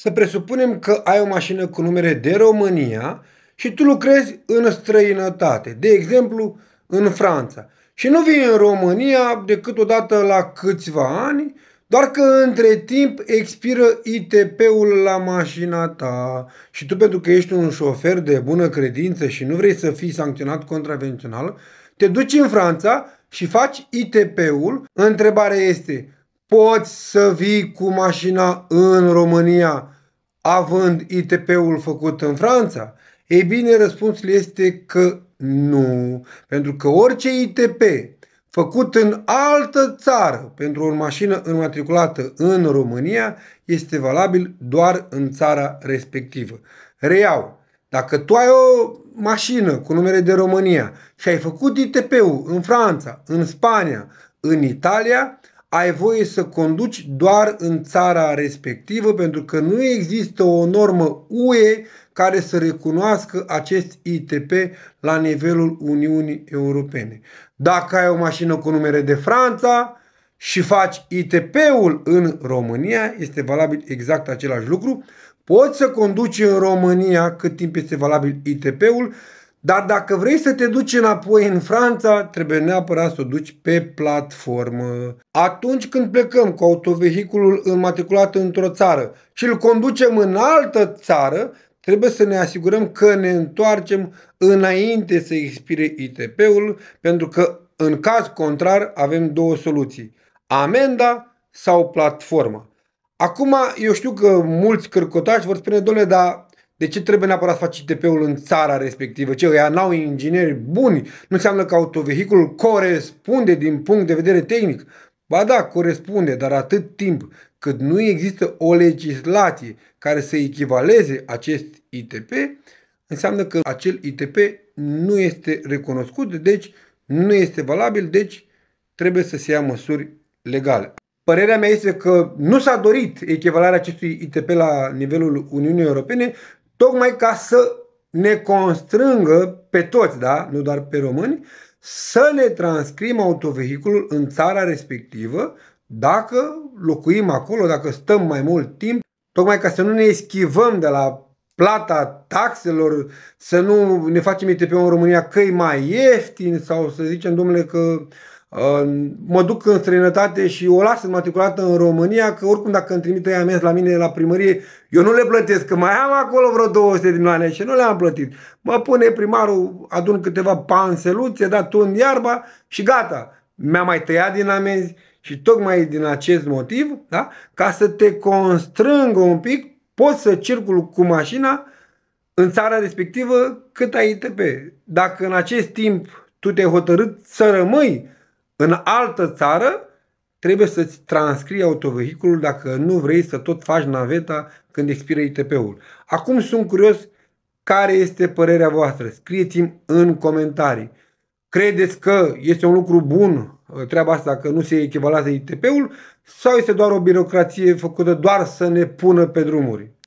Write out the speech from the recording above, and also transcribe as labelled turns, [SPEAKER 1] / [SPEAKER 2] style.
[SPEAKER 1] Să presupunem că ai o mașină cu numere de România și tu lucrezi în străinătate, de exemplu în Franța. Și nu vii în România decât odată la câțiva ani, doar că între timp expiră ITP-ul la mașina ta și tu pentru că ești un șofer de bună credință și nu vrei să fii sancționat contravențional, te duci în Franța și faci ITP-ul. Întrebarea este, poți să vii cu mașina în România având ITP-ul făcut în Franța? Ei bine, răspunsul este că nu, pentru că orice ITP făcut în altă țară pentru o mașină înmatriculată în România este valabil doar în țara respectivă. Reiau, dacă tu ai o mașină cu numere de România și ai făcut ITP-ul în Franța, în Spania, în Italia, ai voie să conduci doar în țara respectivă pentru că nu există o normă UE care să recunoască acest ITP la nivelul Uniunii Europene. Dacă ai o mașină cu numere de Franța și faci ITP-ul în România, este valabil exact același lucru. Poți să conduci în România cât timp este valabil ITP-ul, dar dacă vrei să te duci înapoi în Franța, trebuie neapărat să o duci pe platformă. Atunci când plecăm cu autovehiculul înmatriculat într-o țară și îl conducem în altă țară, trebuie să ne asigurăm că ne întoarcem înainte să expire ITP-ul, pentru că în caz contrar avem două soluții. Amenda sau platforma. Acum, eu știu că mulți cărcotași vor spune, domnule, dar de ce trebuie neapărat să faci ITP-ul în țara respectivă? Ce, ea n-au ingineri buni? Nu înseamnă că autovehiculul corespunde din punct de vedere tehnic? Ba da, corespunde, dar atât timp cât nu există o legislație care să echivaleze acest ITP, înseamnă că acel ITP nu este recunoscut, deci nu este valabil, deci trebuie să se ia măsuri legale. Părerea mea este că nu s-a dorit echivalarea acestui ITP la nivelul Uniunii Europene, tocmai ca să ne constrângă pe toți, da? nu doar pe români, să ne transcrim autovehiculul în țara respectivă dacă locuim acolo, dacă stăm mai mult timp, tocmai ca să nu ne eschivăm de la plata taxelor, să nu ne facem ITP în România că e mai ieftin sau să zicem, domnule, că mă duc în străinătate și o las înmatriculată în România, că oricum dacă îmi trimite amenzi la mine la primărie, eu nu le plătesc, că mai am acolo vreo 200 de milioane și nu le-am plătit. Mă pune primarul, adun câteva panseluțe, da, tun iarba și gata. Mi-a mai tăiat din amenzi și tocmai din acest motiv, da, ca să te constrângă un pic, poți să circul cu mașina în țara respectivă cât ai ITP. Dacă în acest timp tu te-ai hotărât să rămâi în altă țară, trebuie să-ți transcrii autovehiculul dacă nu vrei să tot faci naveta când expiră ITP-ul. Acum sunt curios care este părerea voastră. Scrieți-mi în comentarii. Credeți că este un lucru bun uh, treaba asta că nu se echivalează ITP-ul sau este doar o birocrație făcută doar să ne pună pe drumuri?